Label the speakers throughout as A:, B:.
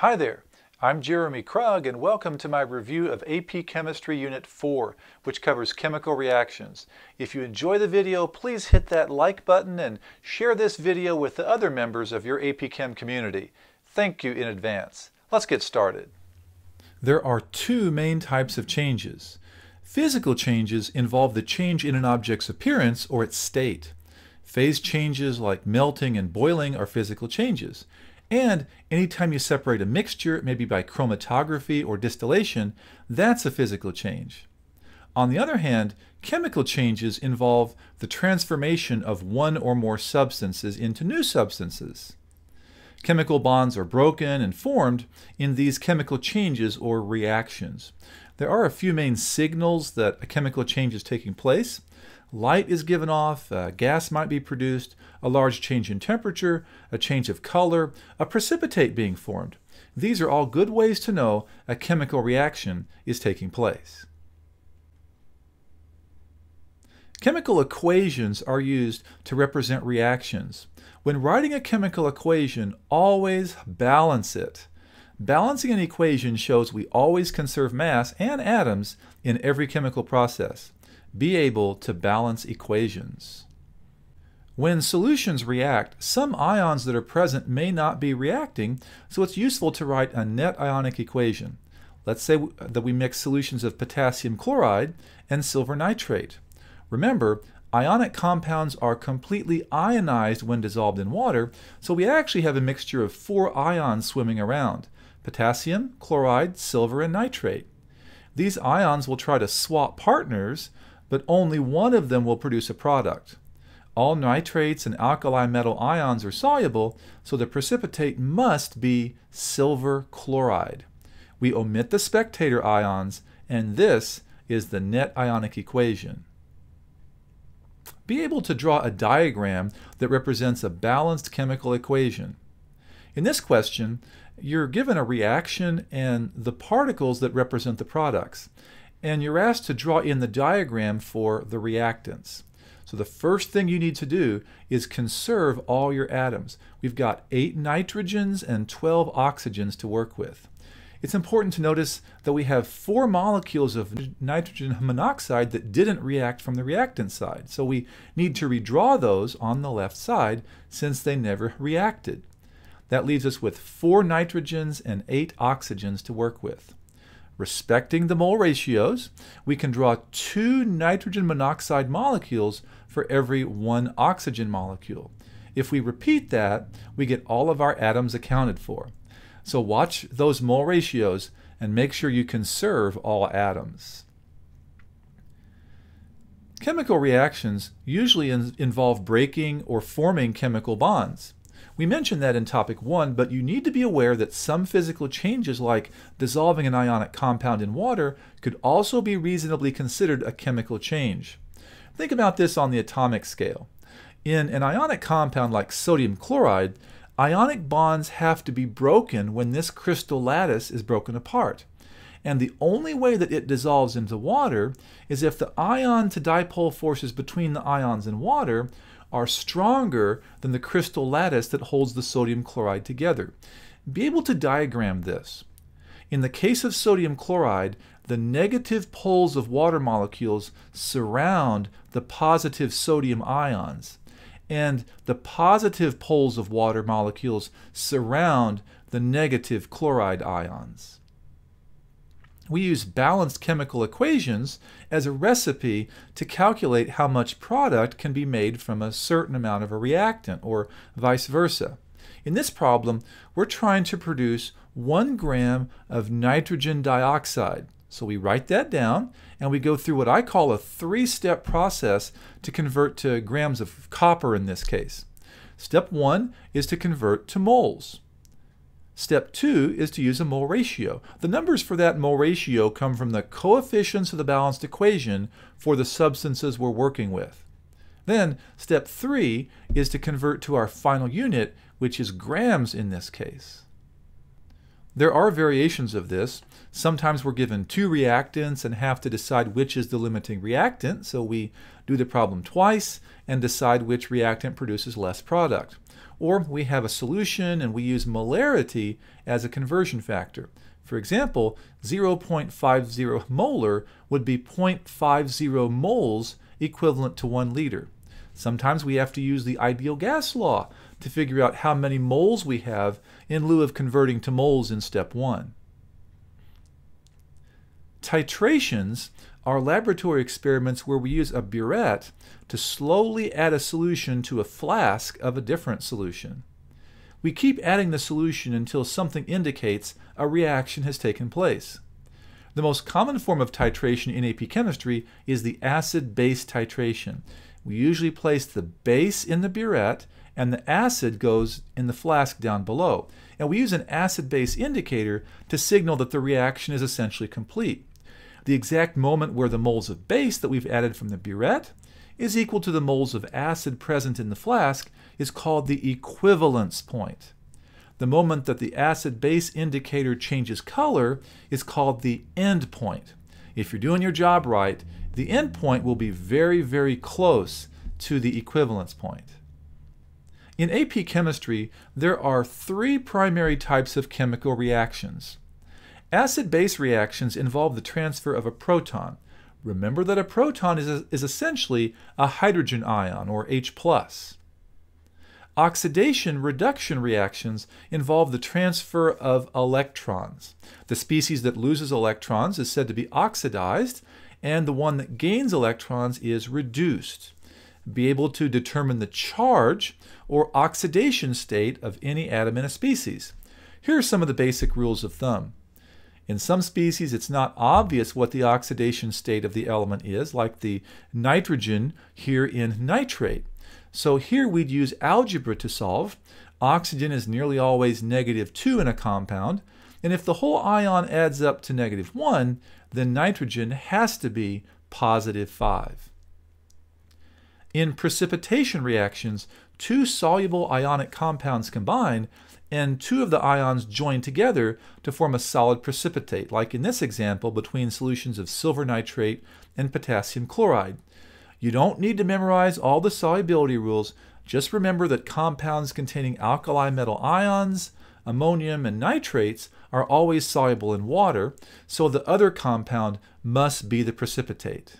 A: Hi there, I'm Jeremy Krug and welcome to my review of AP Chemistry Unit 4, which covers chemical reactions. If you enjoy the video, please hit that like button and share this video with the other members of your AP Chem community. Thank you in advance. Let's get started. There are two main types of changes. Physical changes involve the change in an object's appearance or its state. Phase changes like melting and boiling are physical changes. And anytime you separate a mixture, maybe by chromatography or distillation, that's a physical change. On the other hand, chemical changes involve the transformation of one or more substances into new substances. Chemical bonds are broken and formed in these chemical changes or reactions. There are a few main signals that a chemical change is taking place. Light is given off, uh, gas might be produced, a large change in temperature, a change of color, a precipitate being formed. These are all good ways to know a chemical reaction is taking place. Chemical equations are used to represent reactions. When writing a chemical equation, always balance it. Balancing an equation shows we always conserve mass and atoms in every chemical process be able to balance equations. When solutions react, some ions that are present may not be reacting, so it's useful to write a net ionic equation. Let's say that we mix solutions of potassium chloride and silver nitrate. Remember, ionic compounds are completely ionized when dissolved in water, so we actually have a mixture of four ions swimming around, potassium, chloride, silver, and nitrate. These ions will try to swap partners, but only one of them will produce a product. All nitrates and alkali metal ions are soluble, so the precipitate must be silver chloride. We omit the spectator ions, and this is the net ionic equation. Be able to draw a diagram that represents a balanced chemical equation. In this question, you're given a reaction and the particles that represent the products and you're asked to draw in the diagram for the reactants. So the first thing you need to do is conserve all your atoms. We've got 8 nitrogens and 12 oxygens to work with. It's important to notice that we have four molecules of nitrogen monoxide that didn't react from the reactant side. So we need to redraw those on the left side since they never reacted. That leaves us with four nitrogens and eight oxygens to work with. Respecting the mole ratios, we can draw two nitrogen monoxide molecules for every one oxygen molecule. If we repeat that, we get all of our atoms accounted for. So watch those mole ratios and make sure you conserve all atoms. Chemical reactions usually in involve breaking or forming chemical bonds. We mentioned that in topic one, but you need to be aware that some physical changes like dissolving an ionic compound in water could also be reasonably considered a chemical change. Think about this on the atomic scale. In an ionic compound like sodium chloride, ionic bonds have to be broken when this crystal lattice is broken apart. And the only way that it dissolves into water is if the ion to dipole forces between the ions in water are stronger than the crystal lattice that holds the sodium chloride together. Be able to diagram this. In the case of sodium chloride, the negative poles of water molecules surround the positive sodium ions, and the positive poles of water molecules surround the negative chloride ions we use balanced chemical equations as a recipe to calculate how much product can be made from a certain amount of a reactant, or vice versa. In this problem, we're trying to produce one gram of nitrogen dioxide. So we write that down and we go through what I call a three-step process to convert to grams of copper in this case. Step one is to convert to moles. Step two is to use a mole ratio. The numbers for that mole ratio come from the coefficients of the balanced equation for the substances we're working with. Then step three is to convert to our final unit, which is grams in this case. There are variations of this. Sometimes we're given two reactants and have to decide which is the limiting reactant, so we do the problem twice and decide which reactant produces less product. Or we have a solution and we use molarity as a conversion factor. For example, 0.50 molar would be 0.50 moles equivalent to 1 liter. Sometimes we have to use the ideal gas law to figure out how many moles we have in lieu of converting to moles in step 1. Titrations are laboratory experiments where we use a burette to slowly add a solution to a flask of a different solution. We keep adding the solution until something indicates a reaction has taken place. The most common form of titration in AP chemistry is the acid-base titration. We usually place the base in the burette and the acid goes in the flask down below. And we use an acid-base indicator to signal that the reaction is essentially complete. The exact moment where the moles of base that we've added from the burette is equal to the moles of acid present in the flask is called the equivalence point. The moment that the acid-base indicator changes color is called the end point. If you're doing your job right, the end point will be very, very close to the equivalence point. In AP chemistry, there are three primary types of chemical reactions. Acid-base reactions involve the transfer of a proton. Remember that a proton is, is essentially a hydrogen ion, or H+. Oxidation reduction reactions involve the transfer of electrons. The species that loses electrons is said to be oxidized, and the one that gains electrons is reduced. Be able to determine the charge or oxidation state of any atom in a species. Here are some of the basic rules of thumb. In some species, it's not obvious what the oxidation state of the element is, like the nitrogen here in nitrate. So here we'd use algebra to solve. Oxygen is nearly always negative 2 in a compound, and if the whole ion adds up to negative 1, then nitrogen has to be positive 5. In precipitation reactions, two soluble ionic compounds combine and two of the ions join together to form a solid precipitate, like in this example between solutions of silver nitrate and potassium chloride. You don't need to memorize all the solubility rules. Just remember that compounds containing alkali metal ions, ammonium, and nitrates are always soluble in water, so the other compound must be the precipitate.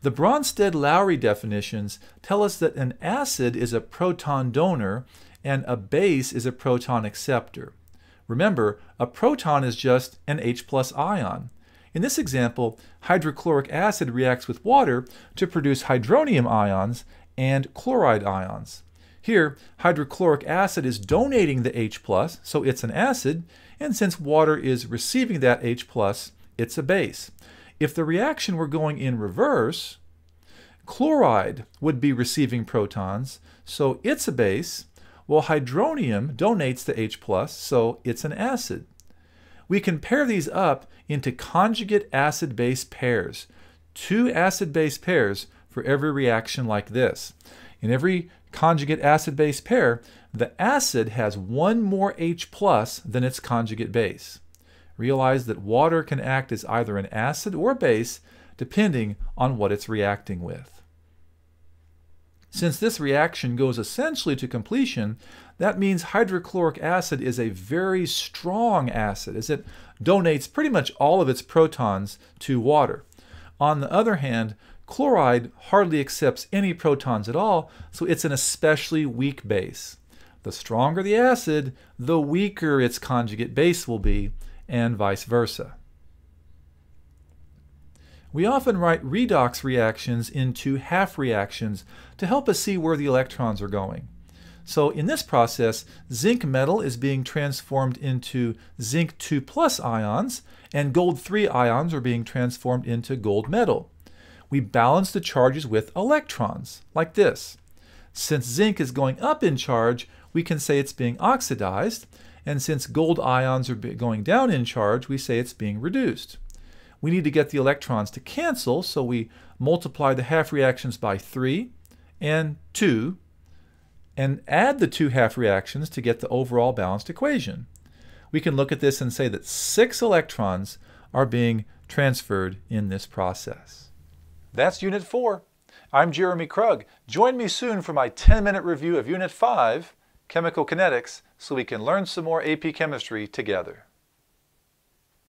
A: The Bronsted-Lowry definitions tell us that an acid is a proton donor and a base is a proton acceptor. Remember, a proton is just an H plus ion. In this example, hydrochloric acid reacts with water to produce hydronium ions and chloride ions. Here, hydrochloric acid is donating the H+, so it's an acid, and since water is receiving that H+, it's a base. If the reaction were going in reverse, chloride would be receiving protons, so it's a base, while hydronium donates the H+, so it's an acid. We can pair these up into conjugate acid-base pairs. Two acid-base pairs for every reaction like this. In every conjugate acid-base pair, the acid has one more H plus than its conjugate base. Realize that water can act as either an acid or base depending on what it's reacting with. Since this reaction goes essentially to completion, that means hydrochloric acid is a very strong acid as it donates pretty much all of its protons to water. On the other hand, chloride hardly accepts any protons at all, so it's an especially weak base. The stronger the acid, the weaker its conjugate base will be, and vice versa. We often write redox reactions into half reactions to help us see where the electrons are going. So in this process, zinc metal is being transformed into zinc 2 plus ions, and gold 3 ions are being transformed into gold metal. We balance the charges with electrons, like this. Since zinc is going up in charge, we can say it's being oxidized, and since gold ions are going down in charge, we say it's being reduced. We need to get the electrons to cancel, so we multiply the half reactions by 3 and 2 and add the two half reactions to get the overall balanced equation. We can look at this and say that six electrons are being transferred in this process. That's Unit 4. I'm Jeremy Krug. Join me soon for my 10-minute review of Unit 5, Chemical Kinetics, so we can learn some more AP Chemistry together.